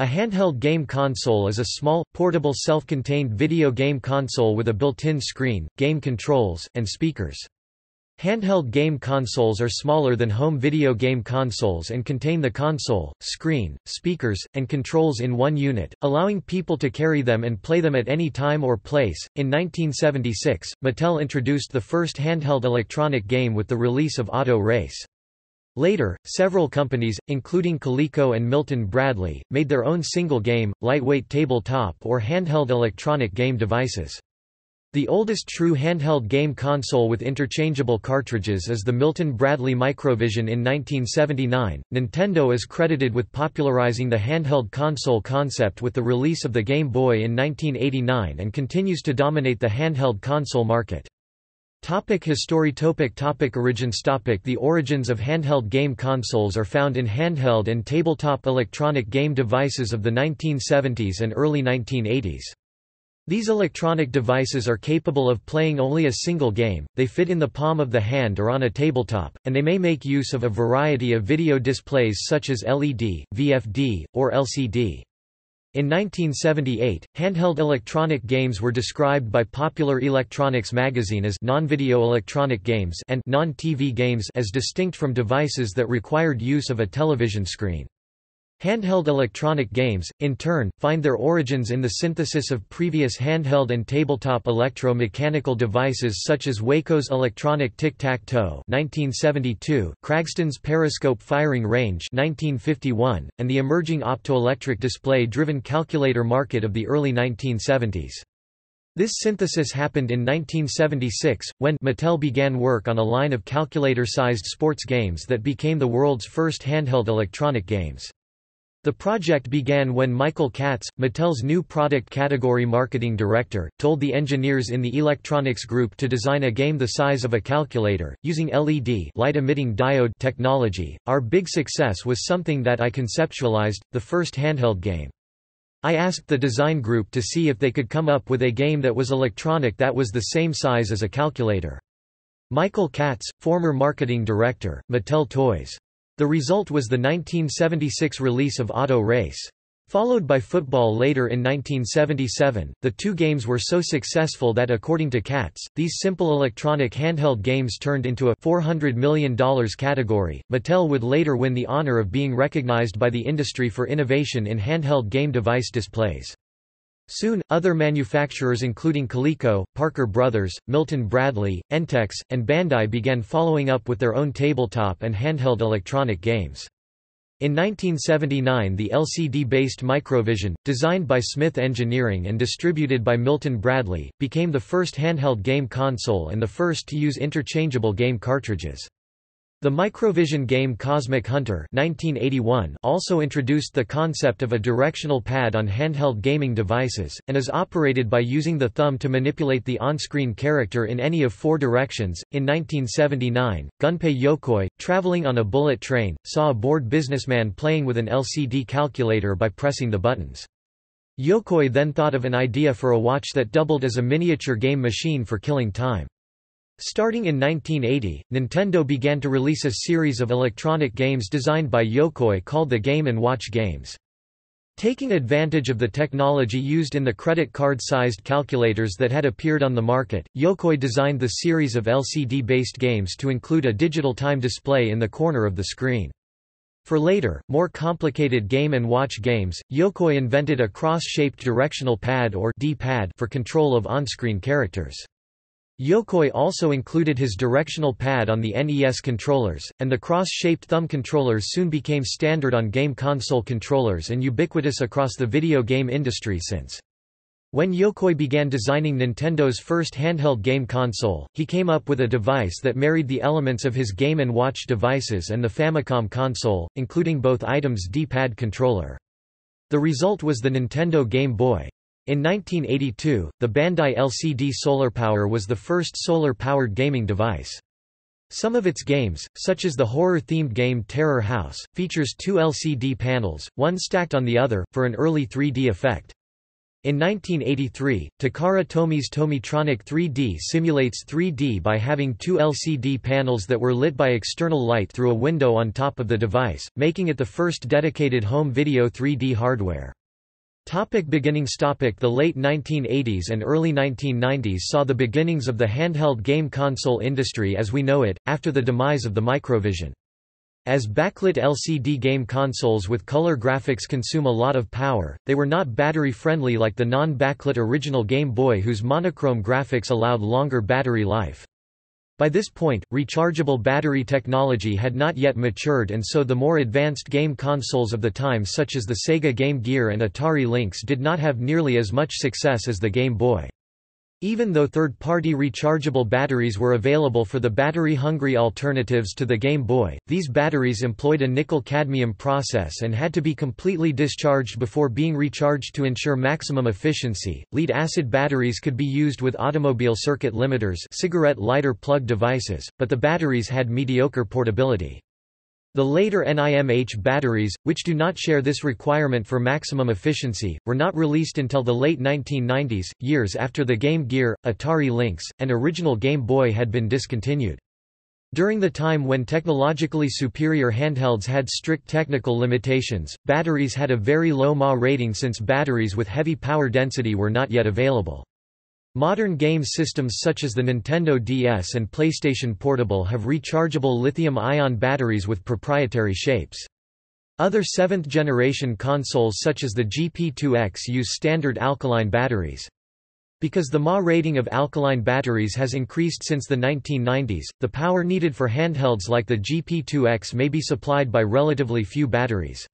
A handheld game console is a small, portable self-contained video game console with a built-in screen, game controls, and speakers. Handheld game consoles are smaller than home video game consoles and contain the console, screen, speakers, and controls in one unit, allowing people to carry them and play them at any time or place. In 1976, Mattel introduced the first handheld electronic game with the release of Auto Race. Later, several companies, including Coleco and Milton Bradley, made their own single-game, lightweight tabletop or handheld electronic game devices. The oldest true handheld game console with interchangeable cartridges is the Milton Bradley Microvision in 1979. Nintendo is credited with popularizing the handheld console concept with the release of the Game Boy in 1989 and continues to dominate the handheld console market. Topic history topic topic Origins topic The origins of handheld game consoles are found in handheld and tabletop electronic game devices of the 1970s and early 1980s. These electronic devices are capable of playing only a single game, they fit in the palm of the hand or on a tabletop, and they may make use of a variety of video displays such as LED, VFD, or LCD. In 1978, handheld electronic games were described by Popular Electronics magazine as non-video electronic games and non-TV games as distinct from devices that required use of a television screen. Handheld electronic games, in turn, find their origins in the synthesis of previous handheld and tabletop electro-mechanical devices such as Waco's electronic tic-tac-toe Cragstan's periscope firing range 1951, and the emerging optoelectric display-driven calculator market of the early 1970s. This synthesis happened in 1976, when Mattel began work on a line of calculator-sized sports games that became the world's first handheld electronic games. The project began when Michael Katz, Mattel's new product category marketing director, told the engineers in the electronics group to design a game the size of a calculator, using LED light-emitting diode technology. Our big success was something that I conceptualized, the first handheld game. I asked the design group to see if they could come up with a game that was electronic that was the same size as a calculator. Michael Katz, former marketing director, Mattel Toys. The result was the 1976 release of Auto Race. Followed by football later in 1977, the two games were so successful that according to Katz, these simple electronic handheld games turned into a $400 million category. Mattel would later win the honor of being recognized by the industry for innovation in handheld game device displays. Soon, other manufacturers including Coleco, Parker Brothers, Milton Bradley, Entex, and Bandai began following up with their own tabletop and handheld electronic games. In 1979 the LCD-based Microvision, designed by Smith Engineering and distributed by Milton Bradley, became the first handheld game console and the first to use interchangeable game cartridges. The Microvision game Cosmic Hunter 1981 also introduced the concept of a directional pad on handheld gaming devices, and is operated by using the thumb to manipulate the on-screen character in any of four directions. In 1979, Gunpei Yokoi, traveling on a bullet train, saw a bored businessman playing with an LCD calculator by pressing the buttons. Yokoi then thought of an idea for a watch that doubled as a miniature game machine for killing time. Starting in 1980, Nintendo began to release a series of electronic games designed by Yokoi called the Game & Watch games. Taking advantage of the technology used in the credit card-sized calculators that had appeared on the market, Yokoi designed the series of LCD-based games to include a digital time display in the corner of the screen. For later, more complicated Game & Watch games, Yokoi invented a cross-shaped directional pad or D-pad for control of on-screen characters. Yokoi also included his directional pad on the NES controllers, and the cross-shaped thumb controllers soon became standard on game console controllers and ubiquitous across the video game industry since. When Yokoi began designing Nintendo's first handheld game console, he came up with a device that married the elements of his Game & Watch devices and the Famicom console, including both items D-pad controller. The result was the Nintendo Game Boy. In 1982, the Bandai LCD Solar Power was the first solar-powered gaming device. Some of its games, such as the horror-themed game Terror House, features two LCD panels, one stacked on the other, for an early 3D effect. In 1983, Takara Tomy's Tomytronic 3D simulates 3D by having two LCD panels that were lit by external light through a window on top of the device, making it the first dedicated home video 3D hardware. Topic beginnings topic The late 1980s and early 1990s saw the beginnings of the handheld game console industry as we know it, after the demise of the Microvision. As backlit LCD game consoles with color graphics consume a lot of power, they were not battery-friendly like the non-backlit original Game Boy whose monochrome graphics allowed longer battery life. By this point, rechargeable battery technology had not yet matured and so the more advanced game consoles of the time such as the Sega Game Gear and Atari Lynx did not have nearly as much success as the Game Boy. Even though third-party rechargeable batteries were available for the battery-hungry alternatives to the Game Boy, these batteries employed a nickel-cadmium process and had to be completely discharged before being recharged to ensure maximum efficiency. Lead-acid batteries could be used with automobile circuit limiters, cigarette lighter plug devices, but the batteries had mediocre portability. The later NIMH batteries, which do not share this requirement for maximum efficiency, were not released until the late 1990s, years after the Game Gear, Atari Lynx, and original Game Boy had been discontinued. During the time when technologically superior handhelds had strict technical limitations, batteries had a very low mAh rating since batteries with heavy power density were not yet available. Modern game systems such as the Nintendo DS and PlayStation Portable have rechargeable lithium-ion batteries with proprietary shapes. Other seventh-generation consoles such as the GP2X use standard alkaline batteries. Because the mAh rating of alkaline batteries has increased since the 1990s, the power needed for handhelds like the GP2X may be supplied by relatively few batteries.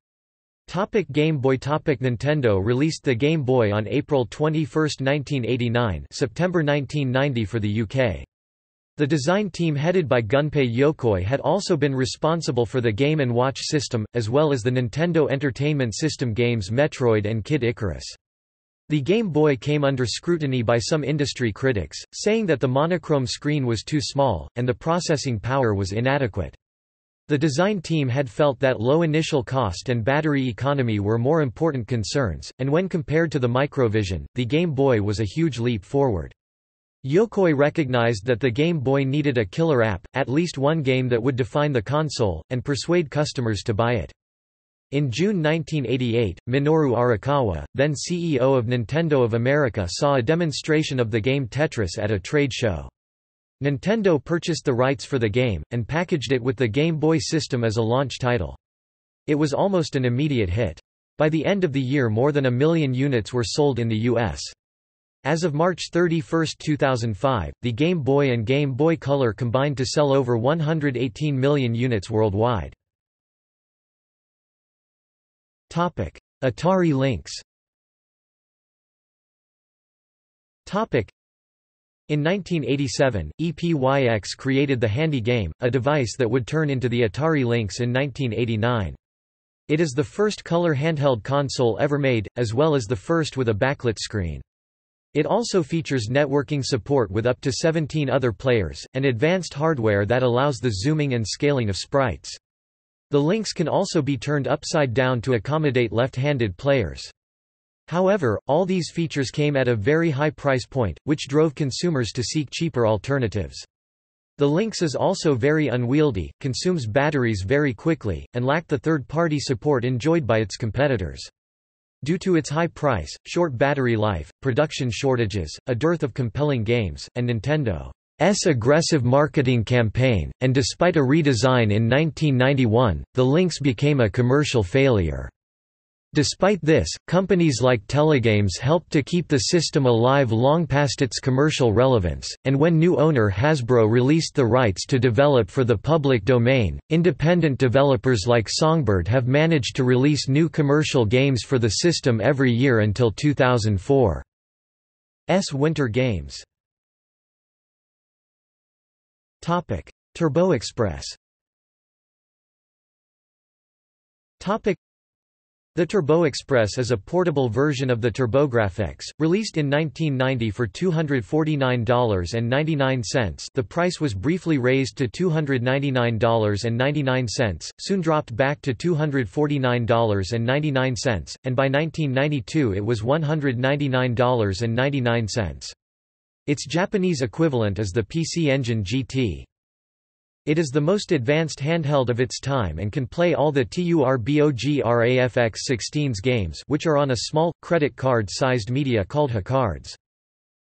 Topic Game Boy Topic Nintendo released the Game Boy on April 21, 1989 September 1990 for the UK. The design team headed by Gunpei Yokoi had also been responsible for the Game & Watch system, as well as the Nintendo Entertainment System games Metroid and Kid Icarus. The Game Boy came under scrutiny by some industry critics, saying that the monochrome screen was too small, and the processing power was inadequate. The design team had felt that low initial cost and battery economy were more important concerns, and when compared to the Microvision, the Game Boy was a huge leap forward. Yokoi recognized that the Game Boy needed a killer app, at least one game that would define the console, and persuade customers to buy it. In June 1988, Minoru Arakawa, then CEO of Nintendo of America saw a demonstration of the game Tetris at a trade show. Nintendo purchased the rights for the game, and packaged it with the Game Boy system as a launch title. It was almost an immediate hit. By the end of the year more than a million units were sold in the U.S. As of March 31, 2005, the Game Boy and Game Boy Color combined to sell over 118 million units worldwide. Atari Lynx in 1987, EPYX created the Handy Game, a device that would turn into the Atari Lynx in 1989. It is the first color handheld console ever made, as well as the first with a backlit screen. It also features networking support with up to 17 other players, and advanced hardware that allows the zooming and scaling of sprites. The Lynx can also be turned upside down to accommodate left-handed players. However, all these features came at a very high price point, which drove consumers to seek cheaper alternatives. The Lynx is also very unwieldy, consumes batteries very quickly, and lacked the third-party support enjoyed by its competitors. Due to its high price, short battery life, production shortages, a dearth of compelling games, and Nintendo's aggressive marketing campaign, and despite a redesign in 1991, the Lynx became a commercial failure. Despite this, companies like Telegames helped to keep the system alive long past its commercial relevance, and when new owner Hasbro released the rights to develop for the public domain, independent developers like Songbird have managed to release new commercial games for the system every year until 2004. S Winter Games Turbo Express The Turbo Express is a portable version of the TurboGrafx, released in 1990 for $249.99 the price was briefly raised to $299.99, soon dropped back to $249.99, and by 1992 it was $199.99. Its Japanese equivalent is the PC Engine GT. It is the most advanced handheld of its time and can play all the TURBOGRAFX-16's games which are on a small, credit card-sized media called HA cards.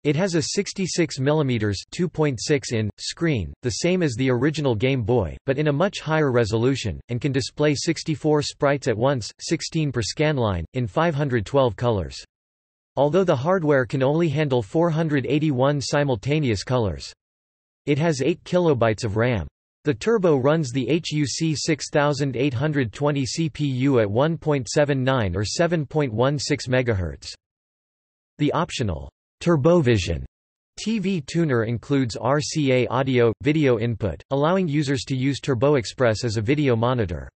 It has a 66 mm 2.6 in screen, the same as the original Game Boy, but in a much higher resolution, and can display 64 sprites at once, 16 per scanline, in 512 colors. Although the hardware can only handle 481 simultaneous colors. It has 8 kilobytes of RAM. The turbo runs the HUC 6820 CPU at 1.79 or 7.16 MHz. The optional TurboVision TV tuner includes RCA audio, video input, allowing users to use TurboExpress as a video monitor.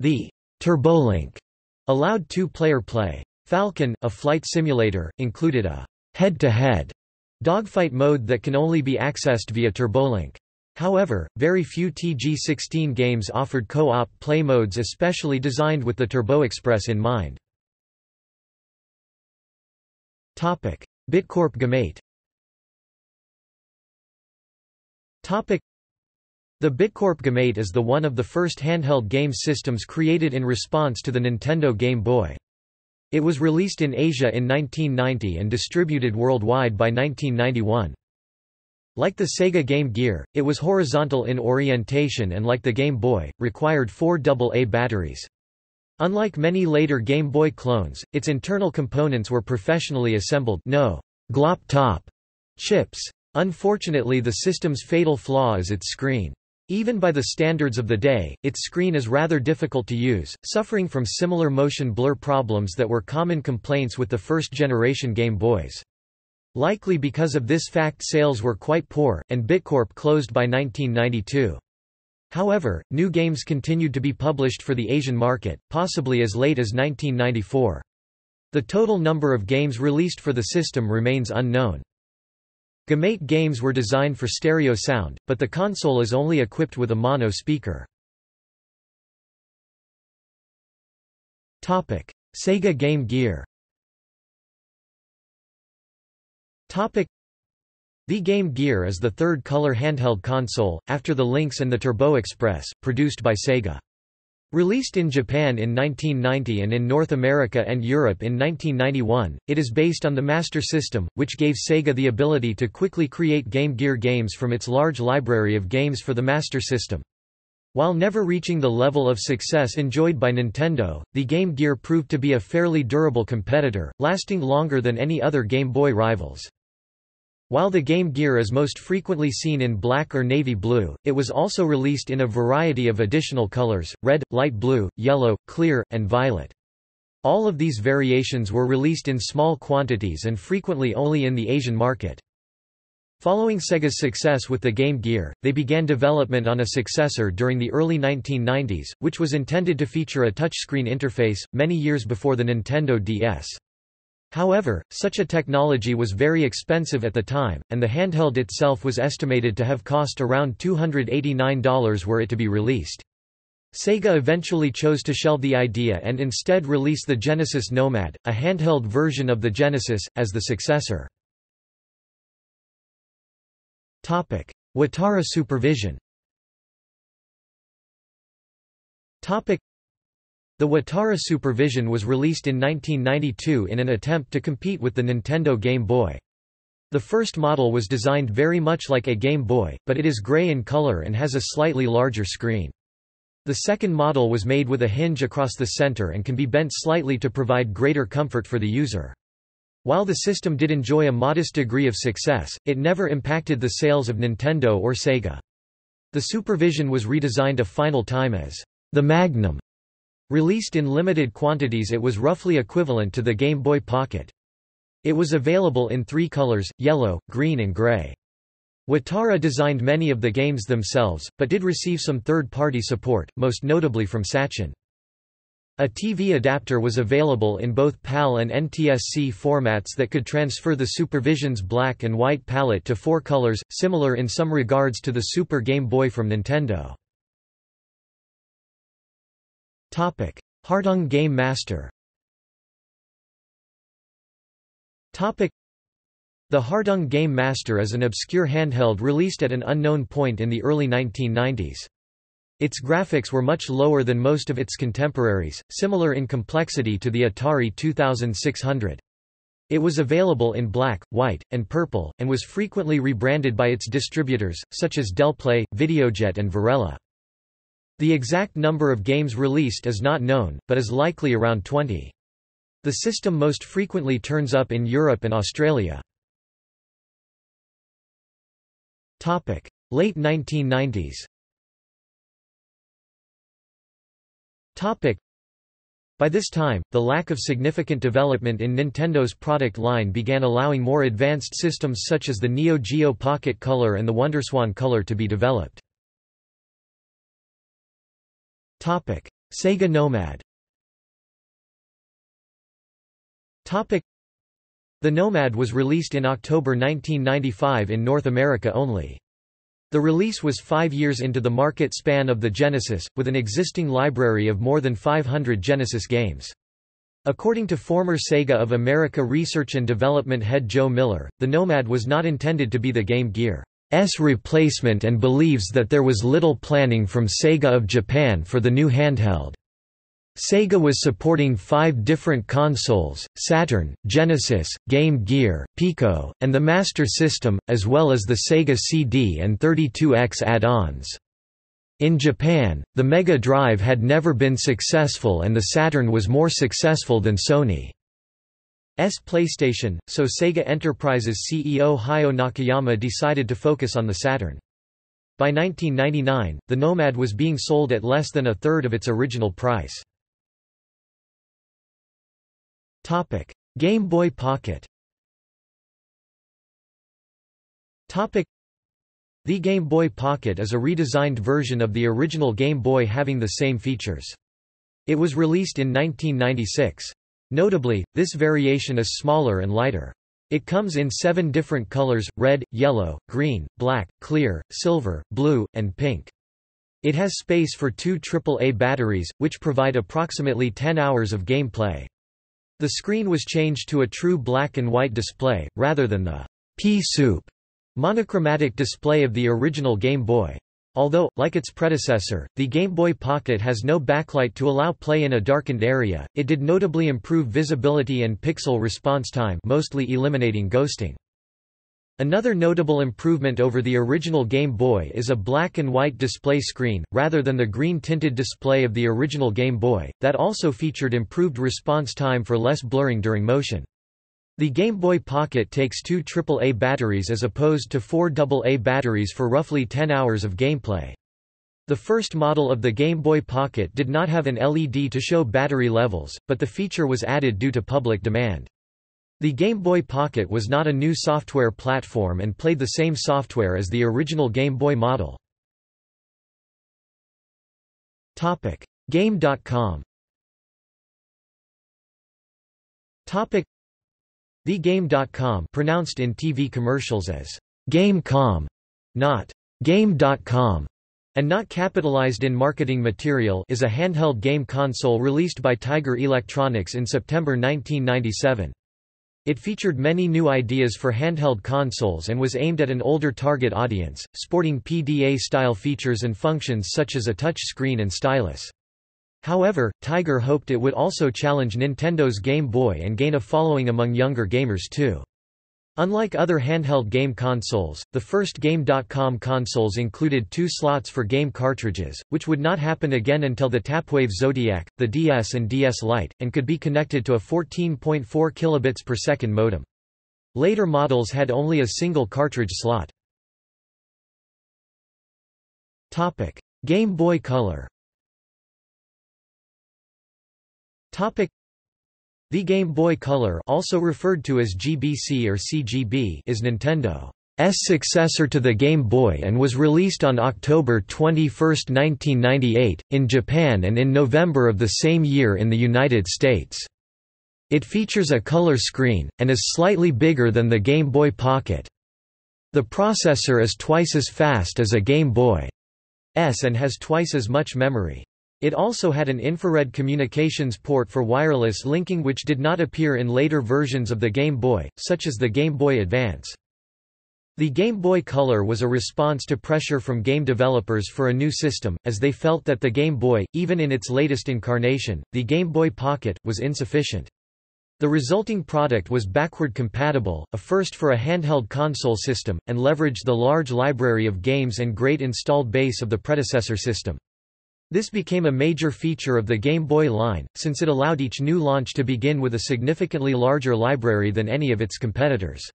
The TurboLink allowed two-player play. Falcon, a flight simulator, included a head-to-head -head dogfight mode that can only be accessed via TurboLink. However, very few TG16 games offered co-op play modes especially designed with the TurboExpress in mind. Bitcorp Gamate The Bitcorp Gamate is the one of the first handheld game systems created in response to the Nintendo Game Boy. It was released in Asia in 1990 and distributed worldwide by 1991. Like the Sega Game Gear, it was horizontal in orientation and like the Game Boy, required four AA batteries. Unlike many later Game Boy clones, its internal components were professionally assembled no glob top chips. Unfortunately the system's fatal flaw is its screen. Even by the standards of the day, its screen is rather difficult to use, suffering from similar motion blur problems that were common complaints with the first-generation Game Boys. Likely because of this fact sales were quite poor, and Bitcorp closed by 1992. However, new games continued to be published for the Asian market, possibly as late as 1994. The total number of games released for the system remains unknown. Gamate games were designed for stereo sound, but the console is only equipped with a mono speaker. Sega Game Gear Topic the Game Gear is the third color handheld console, after the Lynx and the Turbo Express, produced by Sega. Released in Japan in 1990 and in North America and Europe in 1991, it is based on the Master System, which gave Sega the ability to quickly create Game Gear games from its large library of games for the Master System. While never reaching the level of success enjoyed by Nintendo, the Game Gear proved to be a fairly durable competitor, lasting longer than any other Game Boy rivals. While the Game Gear is most frequently seen in black or navy blue, it was also released in a variety of additional colors, red, light blue, yellow, clear, and violet. All of these variations were released in small quantities and frequently only in the Asian market. Following Sega's success with the Game Gear, they began development on a successor during the early 1990s, which was intended to feature a touchscreen interface, many years before the Nintendo DS. However, such a technology was very expensive at the time, and the handheld itself was estimated to have cost around $289 were it to be released. Sega eventually chose to shelve the idea and instead release the Genesis Nomad, a handheld version of the Genesis, as the successor. Watara supervision the Watara Supervision was released in 1992 in an attempt to compete with the Nintendo Game Boy. The first model was designed very much like a Game Boy, but it is gray in color and has a slightly larger screen. The second model was made with a hinge across the center and can be bent slightly to provide greater comfort for the user. While the system did enjoy a modest degree of success, it never impacted the sales of Nintendo or Sega. The Supervision was redesigned a final time as the Magnum Released in limited quantities it was roughly equivalent to the Game Boy Pocket. It was available in three colors, yellow, green and gray. Watara designed many of the games themselves, but did receive some third-party support, most notably from Sachen. A TV adapter was available in both PAL and NTSC formats that could transfer the Supervision's black and white palette to four colors, similar in some regards to the Super Game Boy from Nintendo. Hartung Game Master The Hartung Game Master is an obscure handheld released at an unknown point in the early 1990s. Its graphics were much lower than most of its contemporaries, similar in complexity to the Atari 2600. It was available in black, white, and purple, and was frequently rebranded by its distributors, such as Delplay, Videojet and Varela. The exact number of games released is not known, but is likely around 20. The system most frequently turns up in Europe and Australia. Late 1990s By this time, the lack of significant development in Nintendo's product line began allowing more advanced systems such as the Neo Geo Pocket Color and the WonderSwan Color to be developed. Sega Nomad Topic: The Nomad was released in October 1995 in North America only. The release was five years into the market span of the Genesis, with an existing library of more than 500 Genesis games. According to former Sega of America research and development head Joe Miller, the Nomad was not intended to be the Game Gear's replacement and believes that there was little planning from Sega of Japan for the new handheld. Sega was supporting five different consoles, Saturn, Genesis, Game Gear, Pico, and the Master System, as well as the Sega CD and 32X add-ons. In Japan, the Mega Drive had never been successful and the Saturn was more successful than Sony's PlayStation, so Sega Enterprises CEO Hayao Nakayama decided to focus on the Saturn. By 1999, the Nomad was being sold at less than a third of its original price. Topic: Game Boy Pocket. Topic: The Game Boy Pocket is a redesigned version of the original Game Boy having the same features. It was released in 1996. Notably, this variation is smaller and lighter. It comes in seven different colors, red, yellow, green, black, clear, silver, blue, and pink. It has space for two AAA batteries, which provide approximately 10 hours of gameplay. The screen was changed to a true black and white display, rather than the pea-soup monochromatic display of the original Game Boy. Although, like its predecessor, the Game Boy Pocket has no backlight to allow play in a darkened area, it did notably improve visibility and pixel response time mostly eliminating ghosting. Another notable improvement over the original Game Boy is a black and white display screen, rather than the green-tinted display of the original Game Boy, that also featured improved response time for less blurring during motion. The Game Boy Pocket takes two AAA batteries as opposed to four AA batteries for roughly 10 hours of gameplay. The first model of the Game Boy Pocket did not have an LED to show battery levels, but the feature was added due to public demand. The Game Boy Pocket was not a new software platform and played the same software as the original Game Boy model. Game.com The Game.com pronounced in TV commercials as Game.com, not Game.com, and not capitalized in marketing material is a handheld game console released by Tiger Electronics in September 1997. It featured many new ideas for handheld consoles and was aimed at an older target audience, sporting PDA-style features and functions such as a touch screen and stylus. However, Tiger hoped it would also challenge Nintendo's Game Boy and gain a following among younger gamers too. Unlike other handheld game consoles, the first Game.com consoles included two slots for game cartridges, which would not happen again until the Tapwave Zodiac, the DS and DS Lite, and could be connected to a 14.4 kilobits per second modem. Later models had only a single cartridge slot. Game Boy Color the Game Boy Color also referred to as GBC or CGB is Nintendo successor to the Game Boy and was released on October 21, 1998, in Japan and in November of the same year in the United States. It features a color screen, and is slightly bigger than the Game Boy Pocket. The processor is twice as fast as a Game Boy S and has twice as much memory. It also had an infrared communications port for wireless linking which did not appear in later versions of the Game Boy, such as the Game Boy Advance. The Game Boy Color was a response to pressure from game developers for a new system, as they felt that the Game Boy, even in its latest incarnation, the Game Boy Pocket, was insufficient. The resulting product was backward compatible, a first for a handheld console system, and leveraged the large library of games and great installed base of the predecessor system. This became a major feature of the Game Boy line, since it allowed each new launch to begin with a significantly larger library than any of its competitors.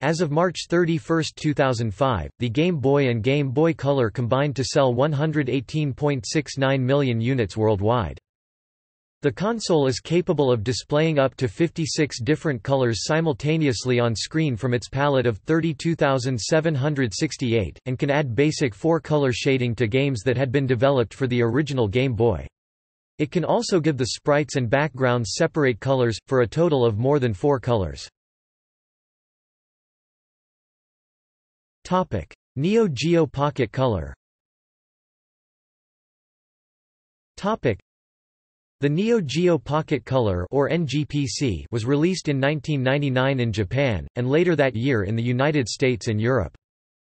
As of March 31, 2005, the Game Boy and Game Boy Color combined to sell 118.69 million units worldwide. The console is capable of displaying up to 56 different colors simultaneously on screen from its palette of 32,768, and can add basic four-color shading to games that had been developed for the original Game Boy. It can also give the sprites and backgrounds separate colors, for a total of more than four colors. Neo Geo Pocket Color the Neo Geo Pocket Color or NGPC was released in 1999 in Japan, and later that year in the United States and Europe.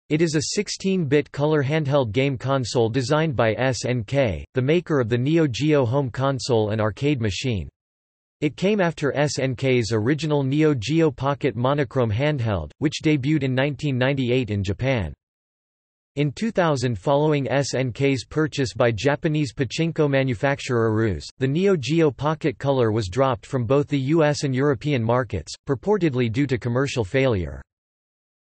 It is a 16-bit color handheld game console designed by SNK, the maker of the Neo Geo home console and arcade machine. It came after SNK's original Neo Geo Pocket monochrome handheld, which debuted in 1998 in Japan. In 2000 following SNK's purchase by Japanese pachinko manufacturer Aruze, the Neo Geo Pocket Color was dropped from both the US and European markets, purportedly due to commercial failure.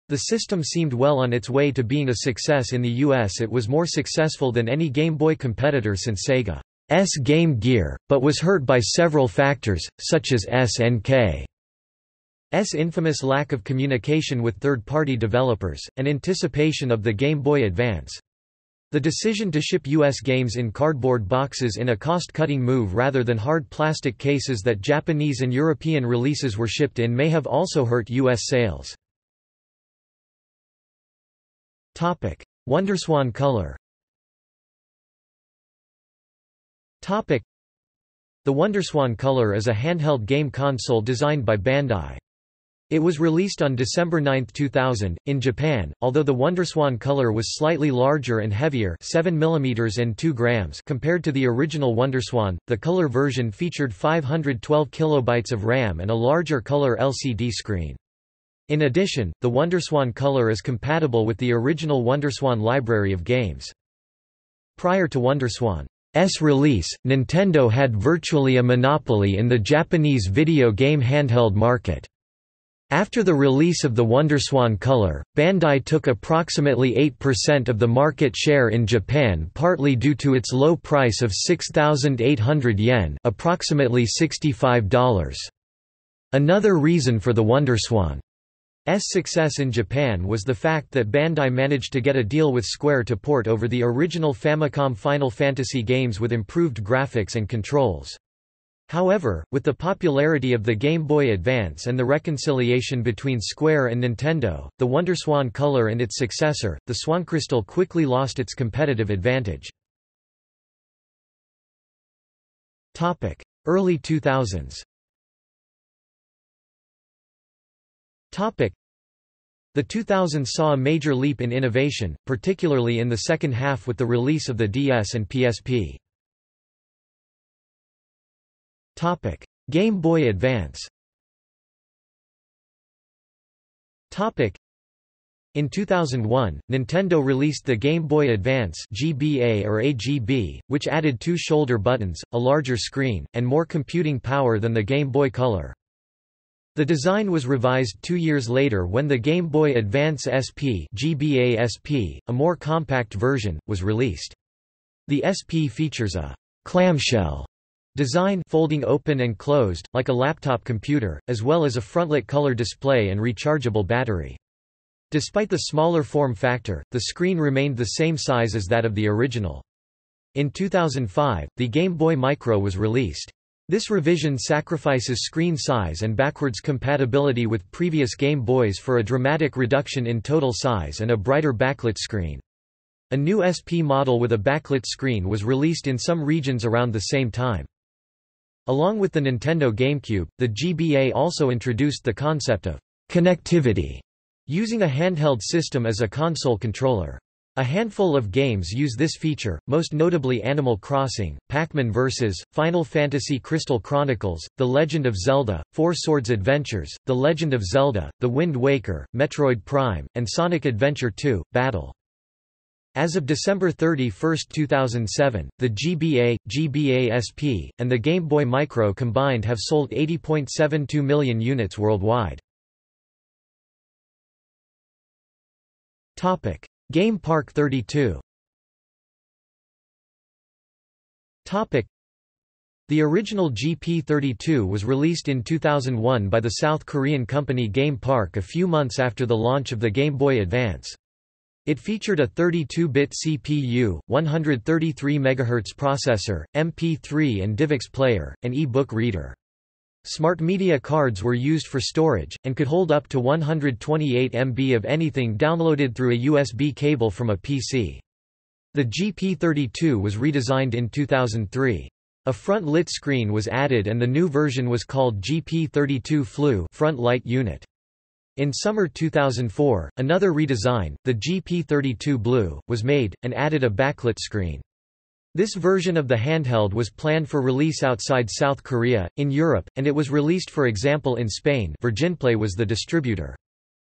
The system seemed well on its way to being a success in the US it was more successful than any Game Boy competitor since Sega's Game Gear, but was hurt by several factors, such as SNK. S infamous lack of communication with third-party developers, and anticipation of the Game Boy Advance. The decision to ship U.S. games in cardboard boxes in a cost-cutting move rather than hard plastic cases that Japanese and European releases were shipped in may have also hurt U.S. sales. Wonderswan color The Wonderswan Color is a handheld game console designed by Bandai. It was released on December 9, 2000, in Japan, although the Wonderswan color was slightly larger and heavier 7 mm and 2 grams compared to the original Wonderswan. The color version featured 512 kilobytes of RAM and a larger color LCD screen. In addition, the Wonderswan color is compatible with the original Wonderswan library of games. Prior to Wonderswan's release, Nintendo had virtually a monopoly in the Japanese video game handheld market. After the release of the Wonderswan Color, Bandai took approximately 8% of the market share in Japan partly due to its low price of 6,800 yen approximately $65. Another reason for the Wonderswan's success in Japan was the fact that Bandai managed to get a deal with Square to port over the original Famicom Final Fantasy games with improved graphics and controls. However, with the popularity of the Game Boy Advance and the reconciliation between Square and Nintendo, the WonderSwan Color and its successor, the SwanCrystal quickly lost its competitive advantage. Early 2000s the 2000s saw a major leap in innovation, particularly in the second half with the release of the DS and PSP. Topic: Game Boy Advance. Topic: in 2001, Nintendo released the Game Boy Advance GBA or AGB, which added two shoulder buttons, a larger screen, and more computing power than the Game Boy Color. The design was revised two years later when the Game Boy Advance SP, GBA SP a more compact version, was released. The SP features a clamshell Design folding open and closed, like a laptop computer, as well as a frontlit color display and rechargeable battery. Despite the smaller form factor, the screen remained the same size as that of the original. In 2005, the Game Boy Micro was released. This revision sacrifices screen size and backwards compatibility with previous Game Boys for a dramatic reduction in total size and a brighter backlit screen. A new SP model with a backlit screen was released in some regions around the same time. Along with the Nintendo GameCube, the GBA also introduced the concept of connectivity, using a handheld system as a console controller. A handful of games use this feature, most notably Animal Crossing, Pac-Man Versus, Final Fantasy Crystal Chronicles, The Legend of Zelda, Four Swords Adventures, The Legend of Zelda, The Wind Waker, Metroid Prime, and Sonic Adventure 2, Battle. As of December 31, 2007, the GBA, GBA SP, and the Game Boy Micro combined have sold 80.72 million units worldwide. Topic: Game Park 32 Topic: The original GP32 was released in 2001 by the South Korean company Game Park a few months after the launch of the Game Boy Advance. It featured a 32-bit CPU, 133 MHz processor, MP3 and DivX player, and e-book reader. Smart media cards were used for storage, and could hold up to 128 MB of anything downloaded through a USB cable from a PC. The GP32 was redesigned in 2003. A front lit screen was added and the new version was called GP32 FLU front light unit. In summer 2004, another redesign, the GP32 Blue, was made, and added a backlit screen. This version of the handheld was planned for release outside South Korea, in Europe, and it was released for example in Spain Virginplay was the distributor.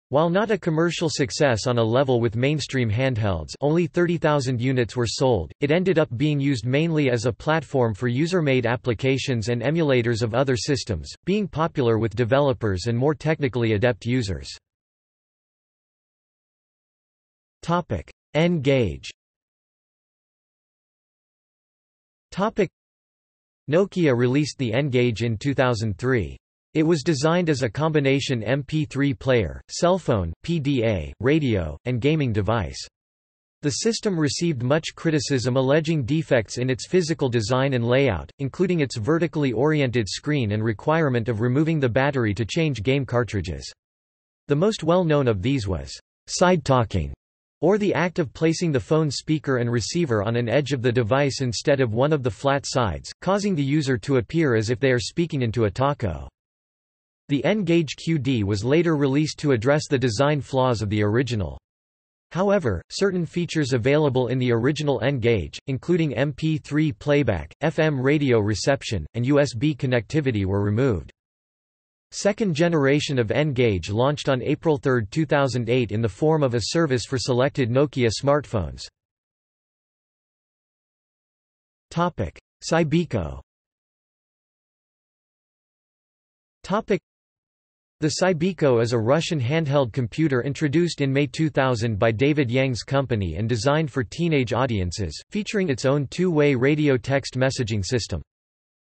While not a commercial success on a level with mainstream handhelds only 30,000 units were sold, it ended up being used mainly as a platform for user-made applications and emulators of other systems, being popular with developers and more technically adept users. N-Gage Nokia released the N-Gage in 2003. It was designed as a combination MP3 player, cell phone, PDA, radio, and gaming device. The system received much criticism alleging defects in its physical design and layout, including its vertically oriented screen and requirement of removing the battery to change game cartridges. The most well-known of these was side-talking, or the act of placing the phone speaker and receiver on an edge of the device instead of one of the flat sides, causing the user to appear as if they are speaking into a taco. The N-Gage QD was later released to address the design flaws of the original. However, certain features available in the original N-Gage, including MP3 playback, FM radio reception, and USB connectivity were removed. Second generation of N-Gage launched on April 3, 2008 in the form of a service for selected Nokia smartphones. Cybiko the Cybiko is a Russian handheld computer introduced in May 2000 by David Yang's company and designed for teenage audiences, featuring its own two-way radio text messaging system.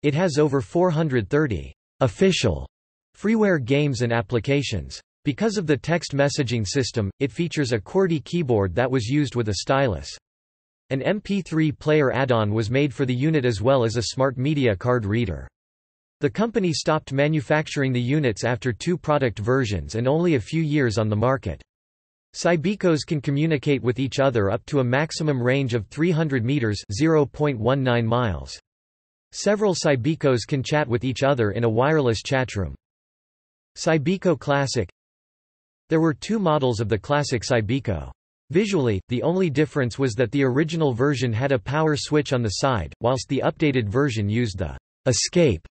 It has over 430 official freeware games and applications. Because of the text messaging system, it features a QWERTY keyboard that was used with a stylus. An MP3 player add-on was made for the unit as well as a smart media card reader. The company stopped manufacturing the units after two product versions and only a few years on the market. Cybikos can communicate with each other up to a maximum range of 300 meters (0.19 miles). Several Cybikos can chat with each other in a wireless chat room. Cybiko Classic There were two models of the classic Cybiko. Visually, the only difference was that the original version had a power switch on the side, whilst the updated version used the escape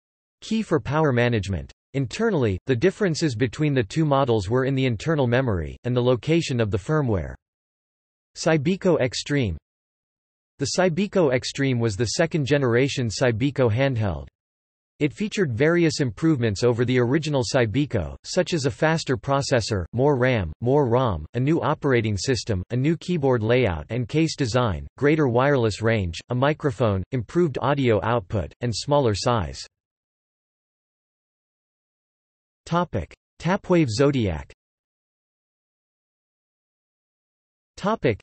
key for power management. Internally, the differences between the two models were in the internal memory, and the location of the firmware. Cybiko Extreme The Cybiko Extreme was the second-generation Cybiko handheld. It featured various improvements over the original Cybiko, such as a faster processor, more RAM, more ROM, a new operating system, a new keyboard layout and case design, greater wireless range, a microphone, improved audio output, and smaller size. Tapwave Zodiac Topic.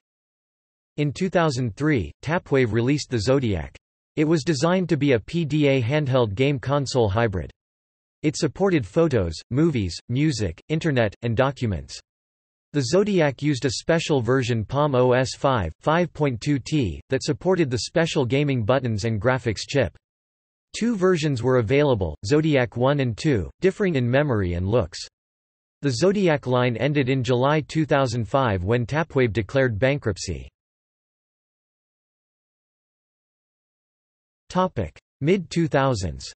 In 2003, Tapwave released the Zodiac. It was designed to be a PDA handheld game console hybrid. It supported photos, movies, music, internet, and documents. The Zodiac used a special version Palm OS 5, 5.2T, that supported the special gaming buttons and graphics chip. Two versions were available, Zodiac 1 and 2, differing in memory and looks. The Zodiac line ended in July 2005 when Tapwave declared bankruptcy. Mid 2000s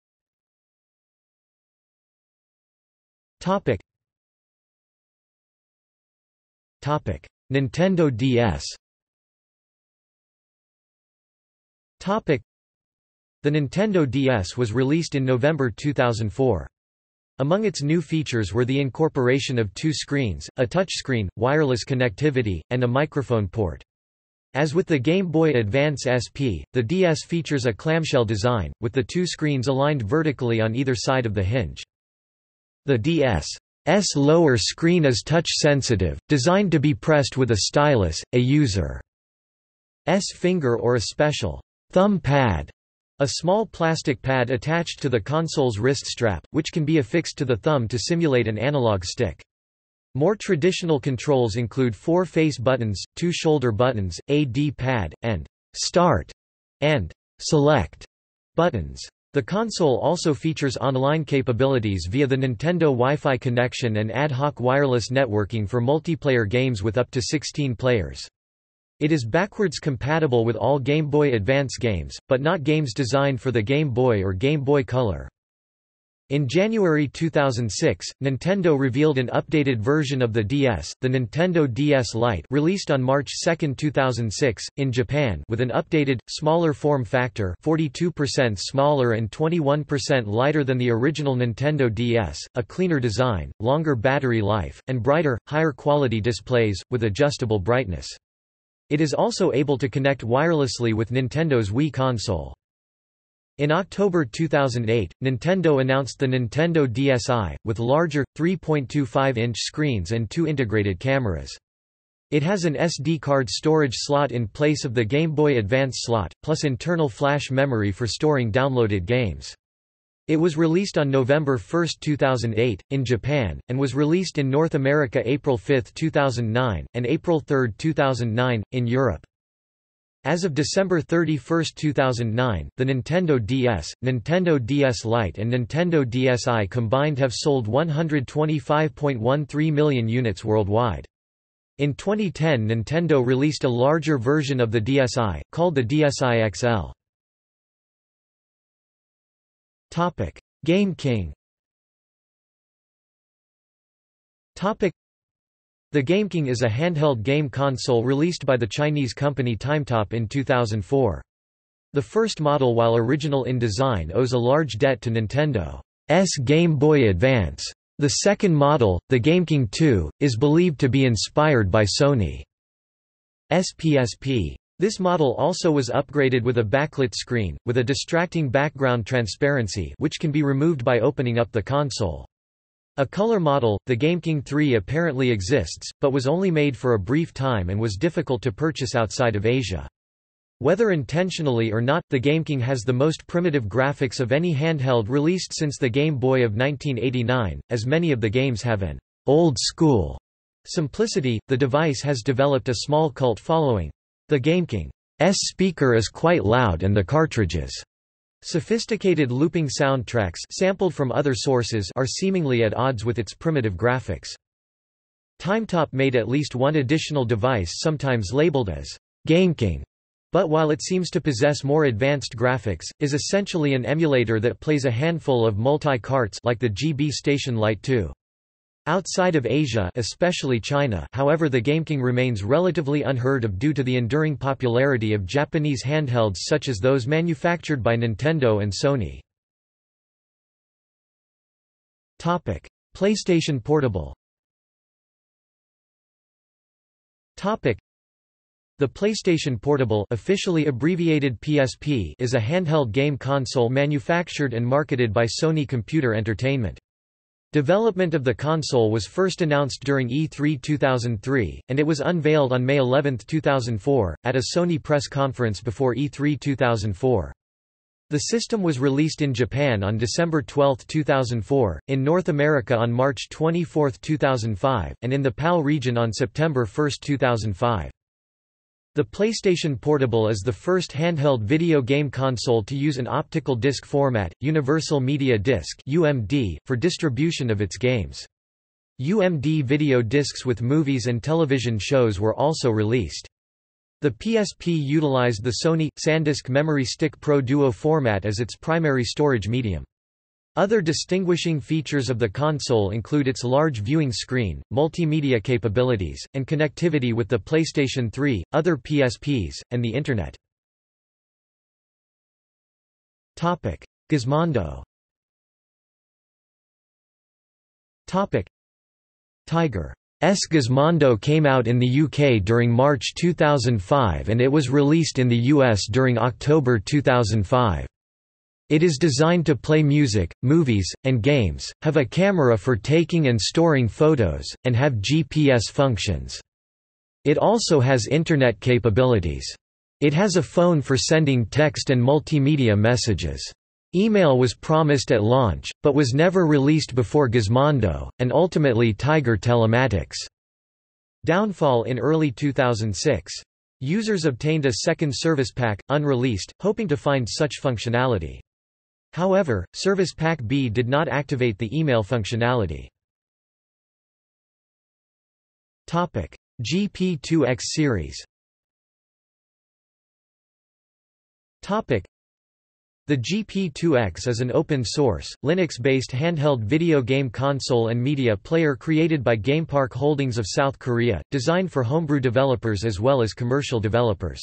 Topic Topic Nintendo DS The Nintendo DS was released in November 2004. Among its new features were the incorporation of two screens, a touchscreen, wireless connectivity, and a microphone port. As with the Game Boy Advance SP, the DS features a clamshell design, with the two screens aligned vertically on either side of the hinge. The DS's lower screen is touch-sensitive, designed to be pressed with a stylus, a user's finger or a special thumb pad, a small plastic pad attached to the console's wrist strap, which can be affixed to the thumb to simulate an analog stick. More traditional controls include four face buttons, two shoulder buttons, a D-pad, and «Start» and «Select» buttons. The console also features online capabilities via the Nintendo Wi-Fi connection and ad hoc wireless networking for multiplayer games with up to 16 players. It is backwards compatible with all Game Boy Advance games, but not games designed for the Game Boy or Game Boy Color. In January 2006, Nintendo revealed an updated version of the DS, the Nintendo DS Lite released on March 2, 2006, in Japan with an updated, smaller form factor 42% smaller and 21% lighter than the original Nintendo DS, a cleaner design, longer battery life, and brighter, higher quality displays, with adjustable brightness. It is also able to connect wirelessly with Nintendo's Wii console. In October 2008, Nintendo announced the Nintendo DSi, with larger, 3.25-inch screens and two integrated cameras. It has an SD card storage slot in place of the Game Boy Advance slot, plus internal flash memory for storing downloaded games. It was released on November 1, 2008, in Japan, and was released in North America April 5, 2009, and April 3, 2009, in Europe. As of December 31, 2009, the Nintendo DS, Nintendo DS Lite and Nintendo DSi combined have sold 125.13 million units worldwide. In 2010 Nintendo released a larger version of the DSi, called the DSi XL. Game King Topic: the Game King is a handheld game console released by the Chinese company Timetop in 2004. The first model while original in design owes a large debt to Nintendo's Game Boy Advance. The second model, the GameKing 2, is believed to be inspired by Sony's PSP. This model also was upgraded with a backlit screen, with a distracting background transparency which can be removed by opening up the console. A color model, the GameKing 3 apparently exists, but was only made for a brief time and was difficult to purchase outside of Asia. Whether intentionally or not, the GameKing has the most primitive graphics of any handheld released since the Game Boy of 1989, as many of the games have an old-school simplicity. The device has developed a small cult following. The GameKing's speaker is quite loud and the cartridges Sophisticated looping soundtracks sampled from other sources are seemingly at odds with its primitive graphics. Timetop made at least one additional device sometimes labeled as GameKing, but while it seems to possess more advanced graphics, is essentially an emulator that plays a handful of multi-carts like the GB Station Lite 2. Outside of Asia especially China however the GameKing remains relatively unheard of due to the enduring popularity of Japanese handhelds such as those manufactured by Nintendo and Sony. PlayStation Portable the PlayStation Portable officially abbreviated PSP is a handheld game console manufactured and marketed by Sony Computer Entertainment. Development of the console was first announced during E3 2003, and it was unveiled on May 11, 2004, at a Sony press conference before E3 2004. The system was released in Japan on December 12, 2004, in North America on March 24, 2005, and in the PAL region on September 1, 2005. The PlayStation Portable is the first handheld video game console to use an optical disc format, Universal Media Disc (UMD), for distribution of its games. UMD video discs with movies and television shows were also released. The PSP utilized the Sony SanDisk Memory Stick Pro Duo format as its primary storage medium. Other distinguishing features of the console include its large viewing screen, multimedia capabilities, and connectivity with the PlayStation 3, other PSPs, and the Internet. Topic. Gizmondo Topic. Tiger S. Gizmondo came out in the UK during March 2005 and it was released in the US during October 2005. It is designed to play music, movies, and games, have a camera for taking and storing photos, and have GPS functions. It also has Internet capabilities. It has a phone for sending text and multimedia messages. Email was promised at launch, but was never released before Gizmondo, and ultimately Tiger Telematics. Downfall in early 2006. Users obtained a second service pack, unreleased, hoping to find such functionality. However, Service Pack B did not activate the email functionality. GP2X series The GP2X is an open-source, Linux-based handheld video game console and media player created by Gamepark Holdings of South Korea, designed for homebrew developers as well as commercial developers.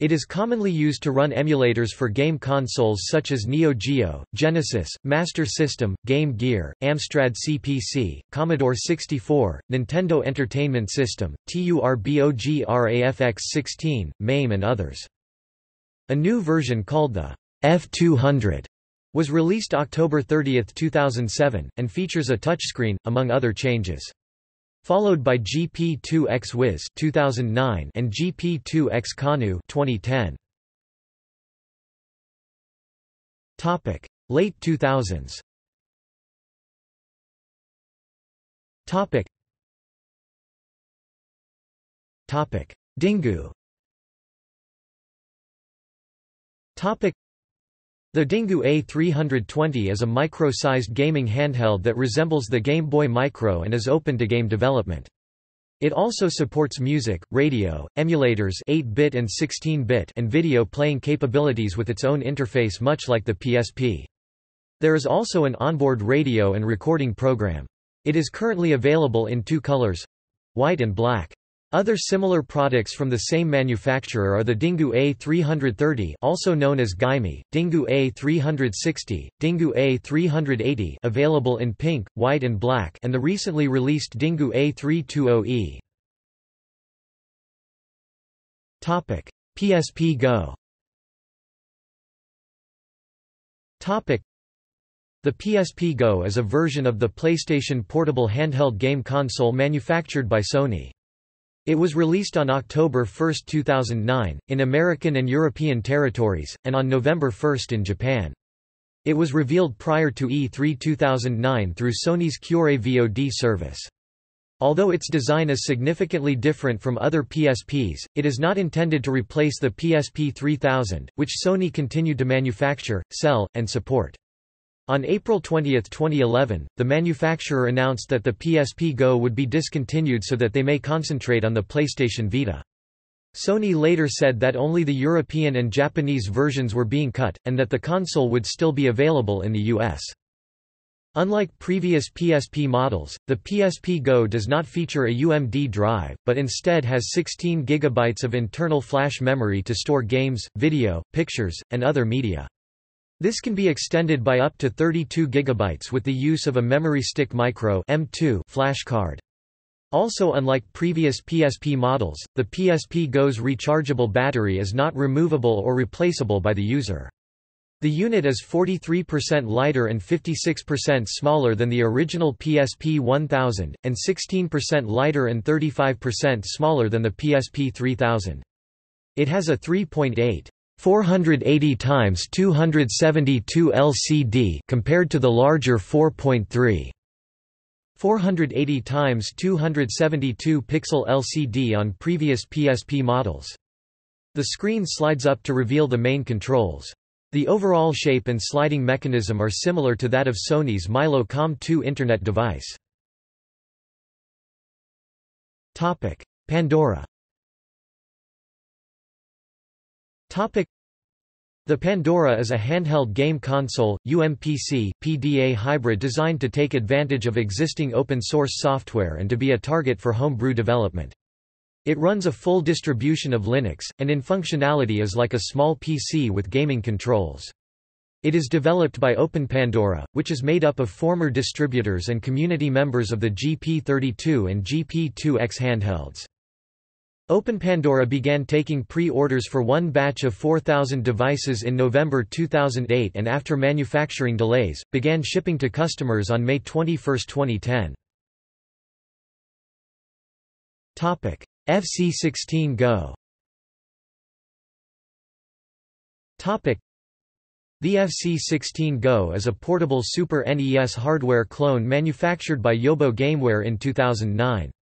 It is commonly used to run emulators for game consoles such as Neo Geo, Genesis, Master System, Game Gear, Amstrad CPC, Commodore 64, Nintendo Entertainment System, TURBOGRAFX-16, MAME and others. A new version called the F200 was released October 30, 2007, and features a touchscreen, among other changes followed by GP2X Wiz 2009 and GP2X Kanu 2010. Topic: Late 2000s. Topic. Topic: Dingoo. Topic: the Dingoo A320 is a micro-sized gaming handheld that resembles the Game Boy Micro and is open to game development. It also supports music, radio, emulators 8-bit and 16-bit and video playing capabilities with its own interface much like the PSP. There is also an onboard radio and recording program. It is currently available in two colors—white and black. Other similar products from the same manufacturer are the Dingoo A330 also known as Geimi, Dingoo A360, Dingoo A380 available in pink, white and black and the recently released Dingoo A320E. Topic: PSP Go Topic. the PSP Go is a version of the PlayStation Portable handheld game console manufactured by Sony. It was released on October 1, 2009, in American and European territories, and on November 1 in Japan. It was revealed prior to E3 2009 through Sony's Qore VOD service. Although its design is significantly different from other PSPs, it is not intended to replace the PSP 3000, which Sony continued to manufacture, sell, and support. On April 20, 2011, the manufacturer announced that the PSP Go would be discontinued so that they may concentrate on the PlayStation Vita. Sony later said that only the European and Japanese versions were being cut, and that the console would still be available in the US. Unlike previous PSP models, the PSP Go does not feature a UMD drive, but instead has 16 GB of internal flash memory to store games, video, pictures, and other media. This can be extended by up to 32 GB with the use of a Memory Stick Micro M2 flash card. Also unlike previous PSP models, the PSP Go's rechargeable battery is not removable or replaceable by the user. The unit is 43% lighter and 56% smaller than the original PSP 1000, and 16% lighter and 35% smaller than the PSP 3000. It has a 3.8 480 times 272 LCD compared to the larger 4.3 480 times 272 pixel LCD on previous PSP models. The screen slides up to reveal the main controls. The overall shape and sliding mechanism are similar to that of Sony's Mylo Com2 Internet device. Pandora the Pandora is a handheld game console, UMPC, PDA hybrid designed to take advantage of existing open-source software and to be a target for homebrew development. It runs a full distribution of Linux, and in functionality is like a small PC with gaming controls. It is developed by Open Pandora, which is made up of former distributors and community members of the GP32 and GP2X handhelds. Open Pandora began taking pre-orders for one batch of 4,000 devices in November 2008 and after manufacturing delays, began shipping to customers on May 21, 2010. FC-16 Go The FC-16 Go is a portable Super NES hardware clone manufactured by Yobo Gameware in 2009.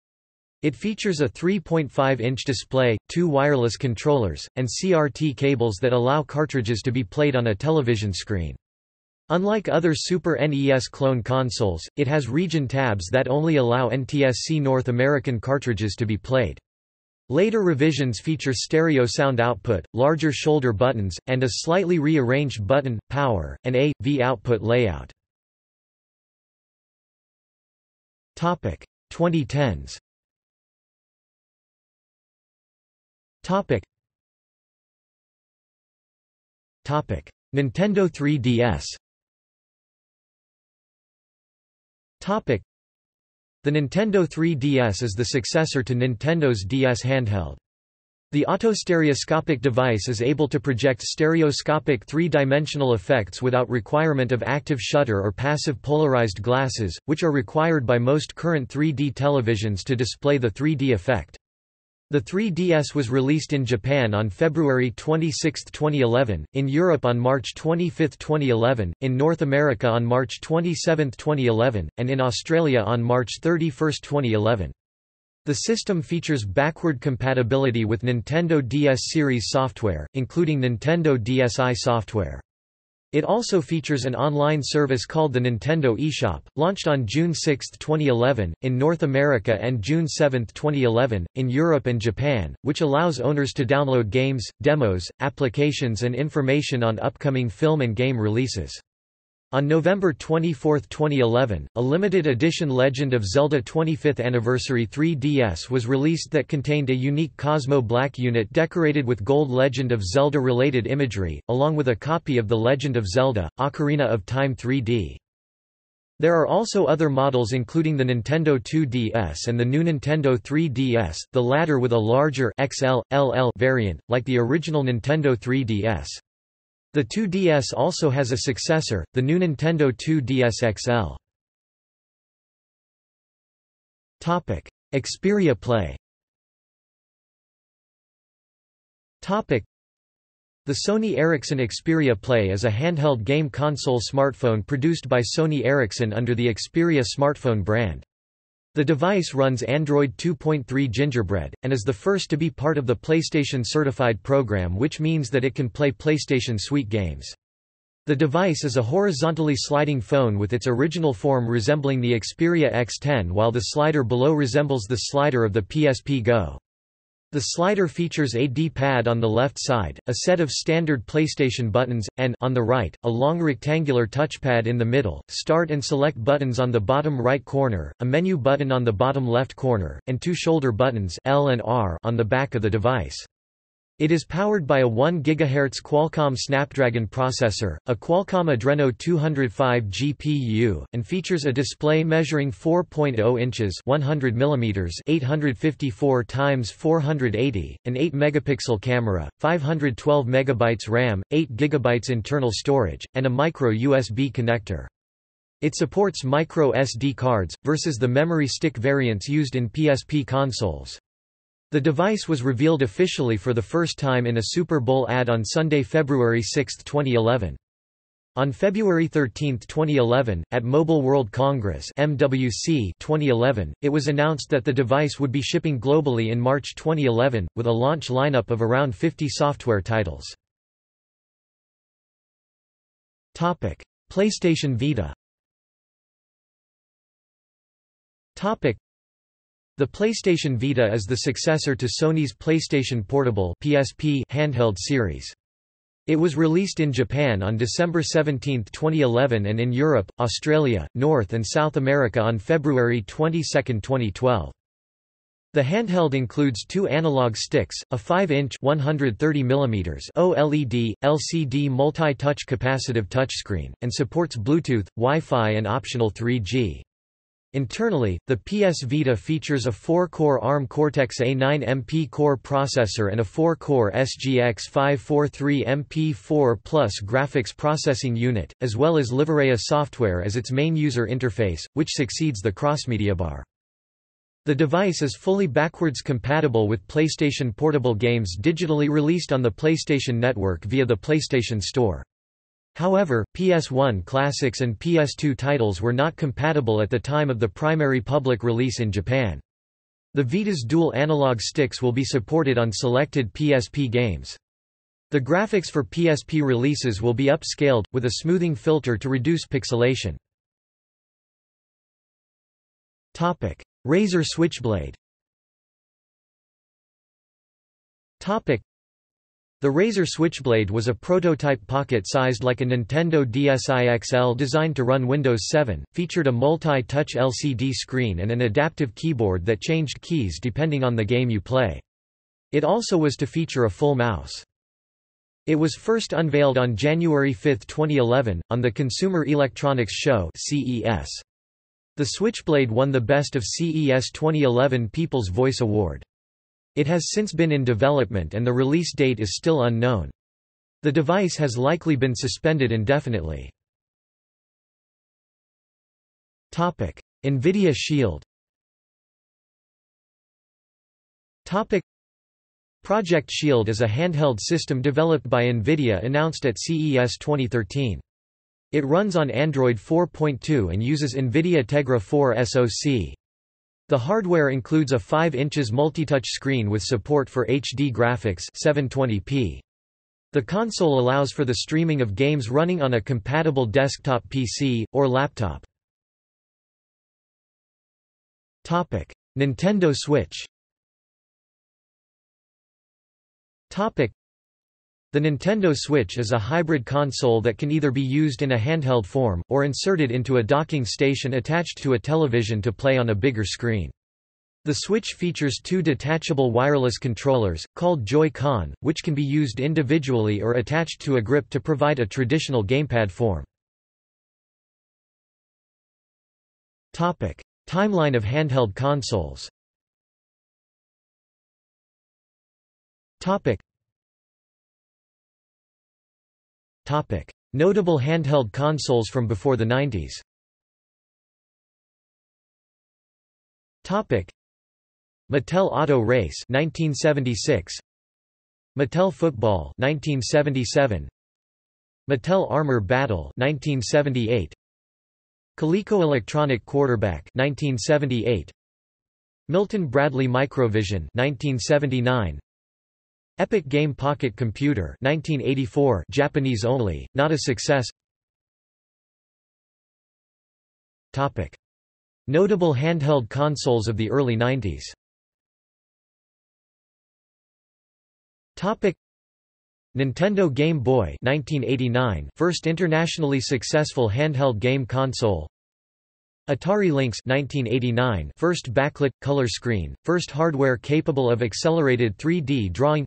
It features a 3.5-inch display, two wireless controllers, and CRT cables that allow cartridges to be played on a television screen. Unlike other Super NES clone consoles, it has region tabs that only allow NTSC North American cartridges to be played. Later revisions feature stereo sound output, larger shoulder buttons, and a slightly rearranged button, power, and A, V output layout. 2010s Nintendo 3DS the Nintendo 3DS is the successor to Nintendo's DS handheld. The autostereoscopic device is able to project stereoscopic three-dimensional effects without requirement of active shutter or passive polarized glasses, which are required by most current 3D televisions to display the 3D effect. The 3DS was released in Japan on February 26, 2011, in Europe on March 25, 2011, in North America on March 27, 2011, and in Australia on March 31, 2011. The system features backward compatibility with Nintendo DS series software, including Nintendo DSi software. It also features an online service called the Nintendo eShop, launched on June 6, 2011, in North America and June 7, 2011, in Europe and Japan, which allows owners to download games, demos, applications and information on upcoming film and game releases. On November 24, 2011, a limited edition Legend of Zelda 25th Anniversary 3DS was released that contained a unique Cosmo Black unit decorated with gold Legend of Zelda-related imagery, along with a copy of The Legend of Zelda, Ocarina of Time 3D. There are also other models including the Nintendo 2DS and the new Nintendo 3DS, the latter with a larger XL, LL variant, like the original Nintendo 3DS. The 2DS also has a successor, the new Nintendo 2DS XL. Topic: Xperia Play Topic: The Sony Ericsson Xperia Play is a handheld game console smartphone produced by Sony Ericsson under the Xperia smartphone brand. The device runs Android 2.3 Gingerbread, and is the first to be part of the PlayStation Certified program which means that it can play PlayStation Suite games. The device is a horizontally sliding phone with its original form resembling the Xperia X10 while the slider below resembles the slider of the PSP Go. The slider features a D-pad on the left side, a set of standard PlayStation buttons, and on the right, a long rectangular touchpad in the middle, start and select buttons on the bottom right corner, a menu button on the bottom left corner, and two shoulder buttons L and R on the back of the device. It is powered by a 1 GHz Qualcomm Snapdragon processor, a Qualcomm Adreno 205 GPU, and features a display measuring 4.0 inches 100 mm 854 x 480, an 8 megapixel camera, 512 MB RAM, 8 GB internal storage, and a micro USB connector. It supports micro SD cards, versus the memory stick variants used in PSP consoles. The device was revealed officially for the first time in a Super Bowl ad on Sunday, February 6, 2011. On February 13, 2011, at Mobile World Congress MWC 2011, it was announced that the device would be shipping globally in March 2011, with a launch lineup of around 50 software titles. PlayStation Vita the PlayStation Vita is the successor to Sony's PlayStation Portable (PSP) handheld series. It was released in Japan on December 17, 2011 and in Europe, Australia, North and South America on February 22, 2012. The handheld includes two analog sticks, a 5-inch (130mm) OLED LCD multi-touch capacitive touchscreen, and supports Bluetooth, Wi-Fi and optional 3G. Internally, the PS Vita features a 4-core ARM Cortex-A9 MP core processor and a 4-core SGX 543 MP4 Plus graphics processing unit, as well as LiveArea software as its main user interface, which succeeds the crossmedia bar. The device is fully backwards compatible with PlayStation Portable games digitally released on the PlayStation Network via the PlayStation Store. However, PS1 classics and PS2 titles were not compatible at the time of the primary public release in Japan. The Vita's dual analog sticks will be supported on selected PSP games. The graphics for PSP releases will be upscaled, with a smoothing filter to reduce pixelation. Razer Switchblade the Razer Switchblade was a prototype pocket-sized like a Nintendo DSi XL designed to run Windows 7, featured a multi-touch LCD screen and an adaptive keyboard that changed keys depending on the game you play. It also was to feature a full mouse. It was first unveiled on January 5, 2011, on the Consumer Electronics Show CES. The Switchblade won the Best of CES 2011 People's Voice Award. It has since been in development and the release date is still unknown. The device has likely been suspended indefinitely. NVIDIA Shield Project Shield is a handheld system developed by NVIDIA announced at CES 2013. It runs on Android 4.2 and uses NVIDIA Tegra 4 SoC. The hardware includes a 5 inches multitouch screen with support for HD graphics 720p. The console allows for the streaming of games running on a compatible desktop PC, or laptop. Nintendo Switch the Nintendo Switch is a hybrid console that can either be used in a handheld form, or inserted into a docking station attached to a television to play on a bigger screen. The Switch features two detachable wireless controllers, called Joy-Con, which can be used individually or attached to a grip to provide a traditional gamepad form. Timeline of handheld consoles Notable handheld consoles from before the 90s. Topic: Mattel Auto Race 1976. Mattel Football 1977. Mattel Armor Battle 1978. Coleco Electronic Quarterback 1978. Milton Bradley Microvision 1979. Epoch Game Pocket Computer 1984 Japanese only, not a success Topic. Notable handheld consoles of the early 90s Topic. Nintendo Game Boy 1989 first internationally successful handheld game console Atari Lynx 1989 first backlit, color screen, first hardware capable of accelerated 3D drawing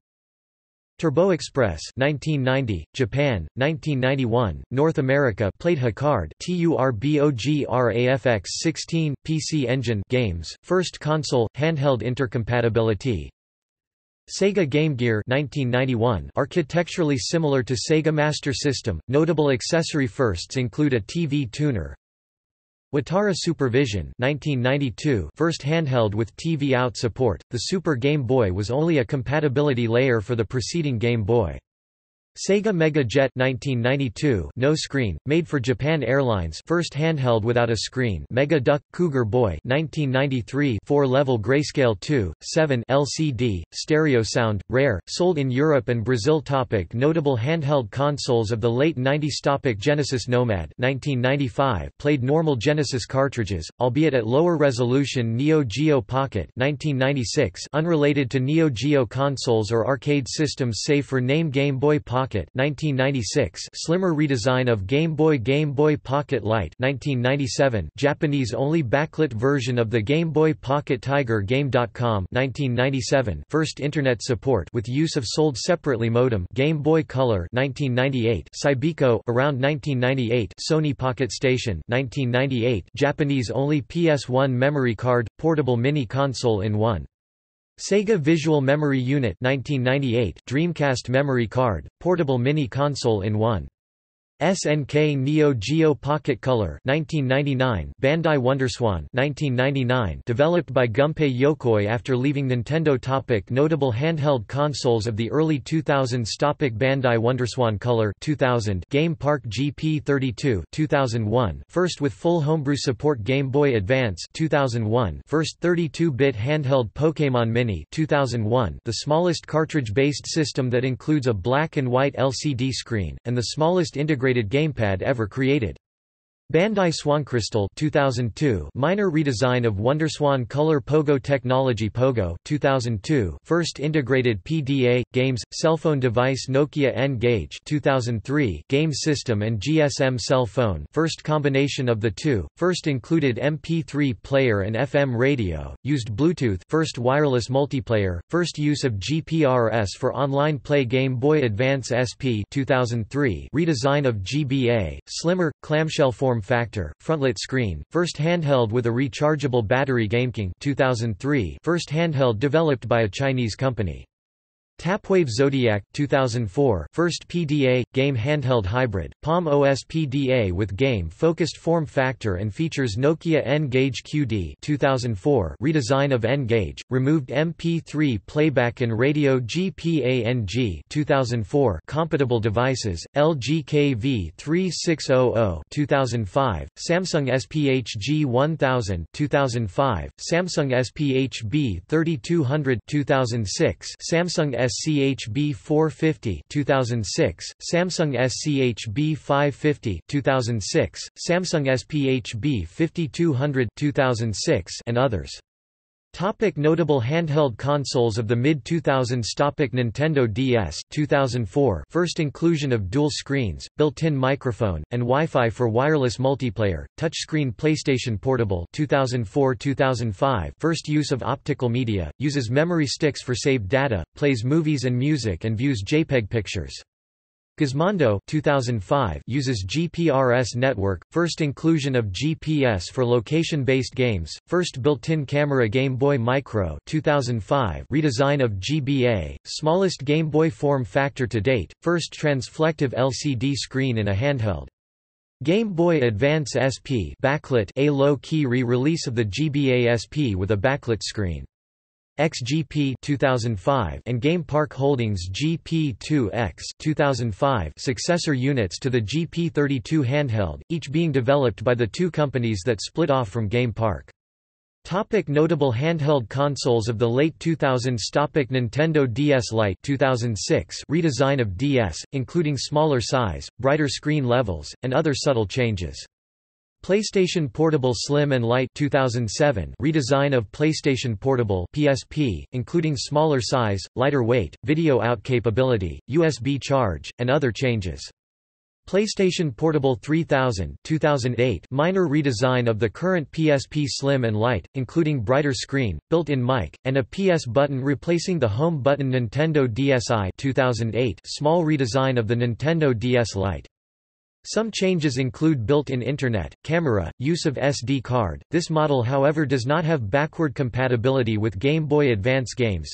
Turbo Express 1990, Japan 1991, North America played HuCard TURBOGRAFX 16 PC Engine games first console handheld intercompatibility. Sega Game Gear 1991 architecturally similar to Sega Master System notable accessory firsts include a TV tuner Watara Supervision 1992 first handheld with TV out support, the Super Game Boy was only a compatibility layer for the preceding Game Boy. Sega Mega Jet 1992 no screen, made for Japan Airlines first handheld without a screen Mega Duck, Cougar Boy 1993 4-level grayscale 2, 7 LCD, stereo sound, rare, sold in Europe and Brazil Topic Notable handheld consoles of the late 90s Topic Genesis Nomad 1995 played normal Genesis cartridges, albeit at lower resolution Neo Geo Pocket 1996 unrelated to Neo Geo consoles or arcade systems save for name Game Boy Pocket Pocket 1996 slimmer redesign of Game Boy Game Boy Pocket Light 1997 Japanese only backlit version of the Game Boy Pocket Tiger Game.com 1997 first internet support with use of sold separately modem Game Boy Color 1998 Cybiko around 1998 Sony Pocket Station 1998 Japanese only PS1 memory card portable mini console in one Sega Visual Memory Unit 1998 Dreamcast memory card, portable mini console in one SNK Neo Geo Pocket Color 1999 Bandai Wonderswan 1999 developed by Gunpei Yokoi after leaving Nintendo Topic Notable handheld consoles of the early 2000s Topic Bandai Wonderswan Color 2000 Game Park GP32 2001 First with full homebrew support Game Boy Advance 2001 First 32-bit handheld Pokémon Mini 2001 The smallest cartridge-based system that includes a black and white LCD screen, and the smallest integrated integrated gamepad ever created. Bandai Swancrystal 2002 minor redesign of WonderSwan Color Pogo Technology Pogo 2002 first integrated PDA games cellphone device Nokia N-Gage 2003 game system and GSM cell phone first combination of the two first included MP3 player and FM radio used Bluetooth first wireless multiplayer first use of GPRS for online play Game Boy Advance SP 2003 redesign of GBA slimmer clamshell form factor, frontlit screen, first handheld with a rechargeable battery GameKing 2003 first handheld developed by a Chinese company. Tapwave Zodiac 2004 first PDA game handheld hybrid Palm OS PDA with game focused form factor and features Nokia N-Gage QD 2004 redesign of N-Gage removed MP3 playback and radio GPANG 2004 compatible devices LG KV 3600 2005 Samsung SPHG 1000 2005 Samsung SPHB 3200 2006 Samsung S SCHB 450 2006, Samsung SCHB 550 2006, Samsung SPHB 5200 2006 and others. Topic notable handheld consoles of the mid-2000s Topic Nintendo DS 2004 first inclusion of dual screens, built-in microphone, and Wi-Fi for wireless multiplayer, touchscreen PlayStation Portable 2004-2005 first use of optical media, uses memory sticks for saved data, plays movies and music and views JPEG pictures. Gizmondo 2005 uses GPRS network, first inclusion of GPS for location-based games, first built-in camera Game Boy Micro 2005 redesign of GBA, smallest Game Boy form factor to date, first transflective LCD screen in a handheld. Game Boy Advance SP backlit a low-key re-release of the GBA SP with a backlit screen. XGP 2005 and Game Park Holdings GP2X 2005 successor units to the GP32 handheld, each being developed by the two companies that split off from Game Park. Topic notable handheld consoles of the late 2000s Topic Nintendo DS Lite 2006 redesign of DS, including smaller size, brighter screen levels, and other subtle changes. PlayStation Portable Slim and Light 2007 redesign of PlayStation Portable PSP, including smaller size, lighter weight, video out capability, USB charge, and other changes. PlayStation Portable 3000 2008 minor redesign of the current PSP Slim and Lite, including brighter screen, built-in mic, and a PS button replacing the home button Nintendo DSi 2008 small redesign of the Nintendo DS Lite. Some changes include built-in internet, camera, use of SD card. This model however does not have backward compatibility with Game Boy Advance games.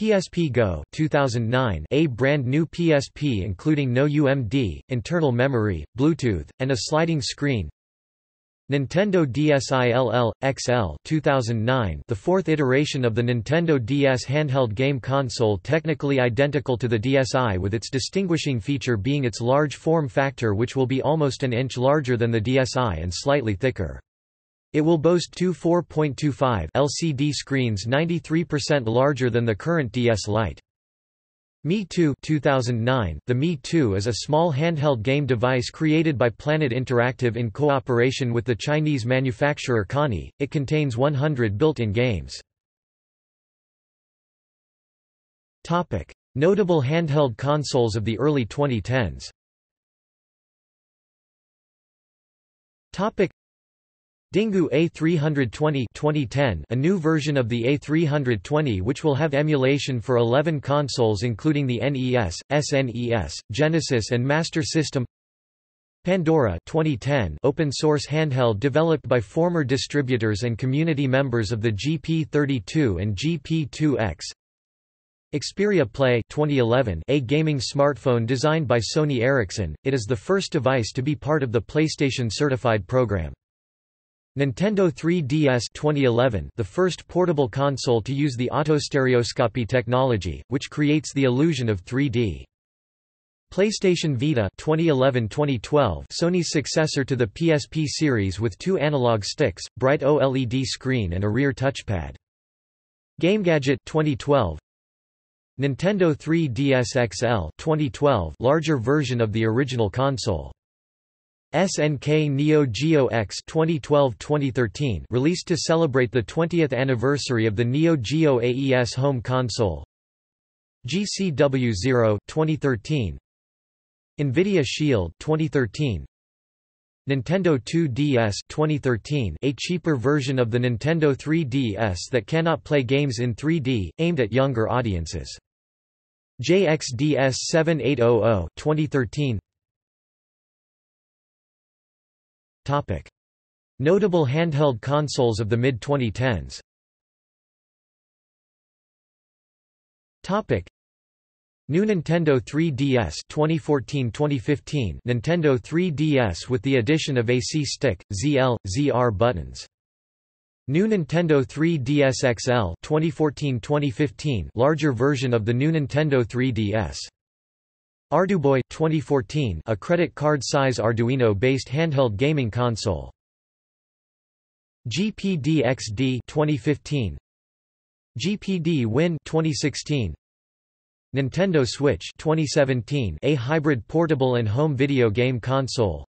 PSP Go 2009 a brand new PSP including no UMD, internal memory, Bluetooth, and a sliding screen. Nintendo DSiLL XL 2009 the fourth iteration of the Nintendo DS handheld game console technically identical to the DSi with its distinguishing feature being its large form factor which will be almost an inch larger than the DSi and slightly thicker. It will boast two 4.25 LCD screens 93% larger than the current DS Lite. Mi 2 2009 The Me 2 is a small handheld game device created by Planet Interactive in cooperation with the Chinese manufacturer Kani. It contains 100 built-in games. Topic: Notable handheld consoles of the early 2010s. Topic: Dingoo A320 2010 a new version of the A320 which will have emulation for 11 consoles including the NES, SNES, Genesis and Master System. Pandora 2010 open source handheld developed by former distributors and community members of the GP32 and GP2X Xperia Play 2011 a gaming smartphone designed by Sony Ericsson, it is the first device to be part of the PlayStation certified program. Nintendo 3DS 2011 the first portable console to use the autostereoscopy technology, which creates the illusion of 3D. PlayStation Vita 2011-2012 Sony's successor to the PSP series with two analog sticks, bright OLED screen and a rear touchpad. GameGadget 2012 Nintendo 3DS XL 2012 larger version of the original console. SNK Neo Geo X 2012-2013 released to celebrate the 20th anniversary of the Neo Geo AES home console. GCW 0 2013 Nvidia Shield 2013 Nintendo 2DS 2013 a cheaper version of the Nintendo 3DS that cannot play games in 3D aimed at younger audiences. JXDS 7800 2013 Topic. Notable handheld consoles of the mid-2010s Topic. New Nintendo 3DS 2014-2015 Nintendo 3DS with the addition of AC stick, ZL, ZR buttons. New Nintendo 3DS XL 2014-2015 larger version of the new Nintendo 3DS. Arduboy 2014 a credit card-size Arduino-based handheld gaming console. GPDXD 2015 GPD Win 2016 Nintendo Switch 2017 a hybrid portable and home video game console.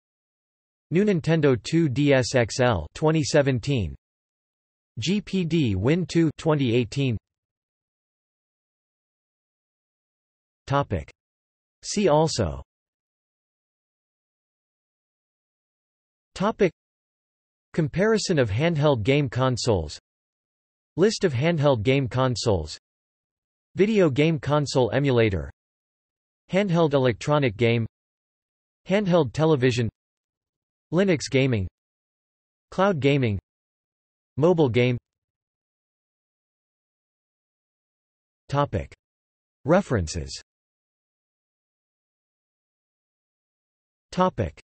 New Nintendo 2DS XL 2017 GPD Win 2 2018 Topic See also. Topic. Comparison of handheld game consoles. List of handheld game consoles. Video game console emulator. Handheld electronic game. Handheld television. Linux gaming. Cloud gaming. Mobile game. Topic. References Topic